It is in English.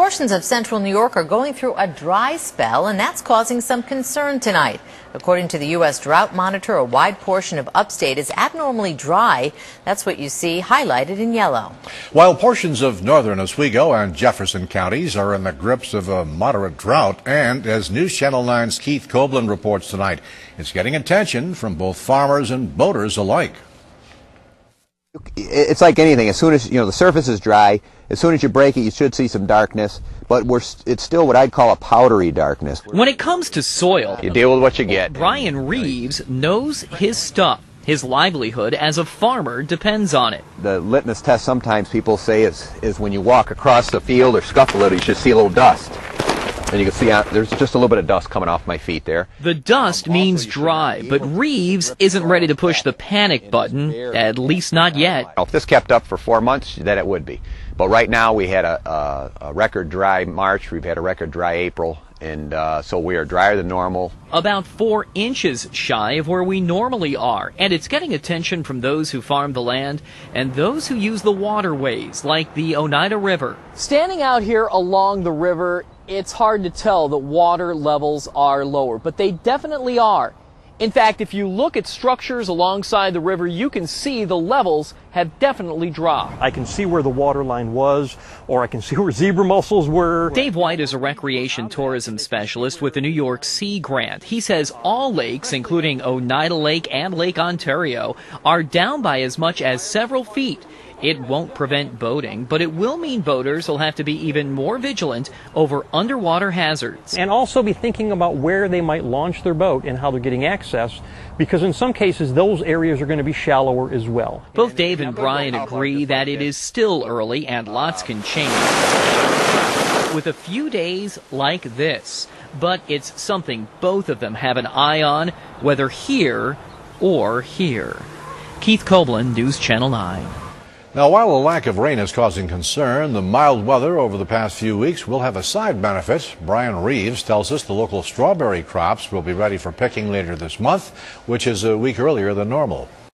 Portions of central New York are going through a dry spell, and that's causing some concern tonight. According to the U.S. Drought Monitor, a wide portion of upstate is abnormally dry. That's what you see highlighted in yellow. While portions of northern Oswego and Jefferson counties are in the grips of a moderate drought, and as News Channel 9's Keith Kobland reports tonight, it's getting attention from both farmers and boaters alike. It's like anything. As soon as you know the surface is dry, as soon as you break it, you should see some darkness. But we're it's still what I'd call a powdery darkness. When it comes to soil, you deal with what you get. Brian Reeves knows his stuff. His livelihood as a farmer depends on it. The litmus test sometimes people say is is when you walk across the field or scuffle it, you should see a little dust. And you can see uh, there's just a little bit of dust coming off my feet there. The dust means dry, but Reeves isn't ready to push the panic button, at least not yet. If this kept up for four months, then it would be. But right now we had a, a, a record dry March, we've had a record dry April, and uh, so we are drier than normal. About four inches shy of where we normally are, and it's getting attention from those who farm the land and those who use the waterways, like the Oneida River. Standing out here along the river, it's hard to tell that water levels are lower, but they definitely are. In fact, if you look at structures alongside the river, you can see the levels have definitely dropped. I can see where the water line was, or I can see where zebra mussels were. Dave White is a recreation tourism specialist with the New York Sea Grant. He says all lakes, including Oneida Lake and Lake Ontario, are down by as much as several feet. It won't prevent boating, but it will mean boaters will have to be even more vigilant over underwater hazards. And also be thinking about where they might launch their boat and how they're getting access, because in some cases those areas are going to be shallower as well. Both Dave and Brian agree that it is still early and lots can change. With a few days like this, but it's something both of them have an eye on, whether here or here. Keith Kobland, News Channel 9. Now, while a lack of rain is causing concern, the mild weather over the past few weeks will have a side benefit. Brian Reeves tells us the local strawberry crops will be ready for picking later this month, which is a week earlier than normal.